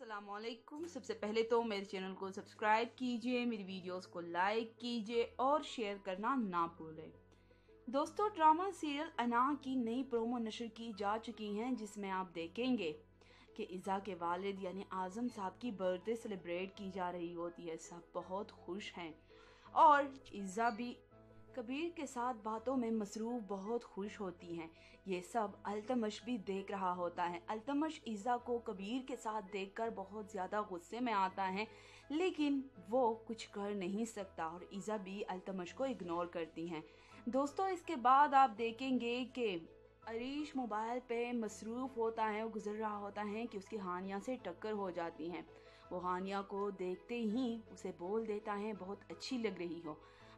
السلام علیکم۔ سب سے پہلے تو میرے چینل کو سبسکرائب کیجیے، میری ویڈیوز کو لائک کیجیے اور شیئر کرنا نہ بھولیں۔ دوستو، ڈرامہ، سیریل انا کی نئی پرومو نشر کی جا چکی ہیں، جس میں آپ دیکھیں گے کہ ازا کے والد یعنی اعظم صاحب کی برتھ ڈے سیلیبریٹ کی جا رہی ہوتی ہے۔ سب بہت خوش ہیں۔ اور ازا بھی کبیر کے ساتھ باتوں میں مصروف بہت خوش ہوتی ہیں۔ یہ سب التمش بھی دیکھ رہا ہوتا ہے۔ التمش ایزا کو کبیر کے ساتھ دیکھ کر بہت زیادہ غصے میں آتا ہے، لیکن وہ کچھ کر نہیں سکتا اور ایزا بھی التمش کو اگنور کرتی ہیں۔ دوستو، اس کے بعد آپ دیکھیں گے کہ عریش موبائل پہ مصروف ہوتا ہے وہ گزر رہا ہوتا ہے کہ اس کی ہانیہ سے ٹکر ہو جاتی ہیں۔ وہ ہانیہ کو دیکھتے ہی اسے بول دیتا ہے، بہت اچھی لگ رہی ہو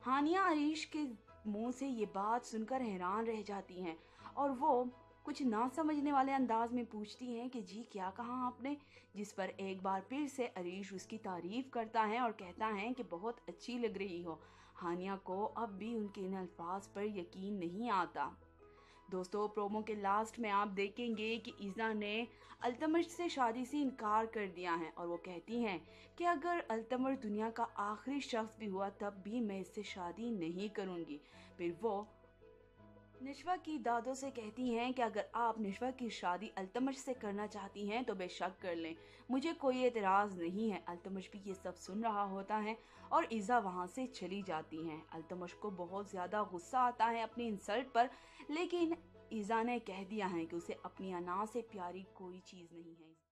ہانیہ عریش کے منہ سے یہ بات سن کر حیران رہ جاتی ہیں اور وہ کچھ نہ سمجھنے والے انداز میں پوچھتی ہیں کہ جی کیا کہا آپ نے جس پر ایک بار پھر سے عریش اس کی تعریف کرتا ہے اور کہتا ہے کہ بہت اچھی لگ رہی ہو ہانیہ کو اب بھی ان کے ان الفاظ پر یقین نہیں آتا۔ دوستو، پرومو کے لاسٹ میں آپ دیکھیں گے کہ ایزا نے التمش سے شادی سے انکار کر دیا ہے اور وہ کہتی ہیں کہ اگر التمر دنیا کا آخری شخص بھی ہوا تب بھی میں اس سے شادی نہیں کروں گی۔ پھر وہ نشوہ کی دادوں سے کہتی ہیں کہ اگر آپ نشوہ کی شادی التمش سے کرنا چاہتی ہیں تو بے شک کر لیں۔ مجھے کوئی اعتراض نہیں ہے۔ التمش بھی یہ سب سن رہا ہوتا ہے اور ایزا وہاں سے چلی جاتی ہیں۔ التمش کو بہت زیادہ غصہ آتا ہے اپنی انسلٹ پر، لیکن ایزا نے کہہ دیا ہے کہ اسے اپنی انا سے پیاری کوئی چیز نہیں ہے۔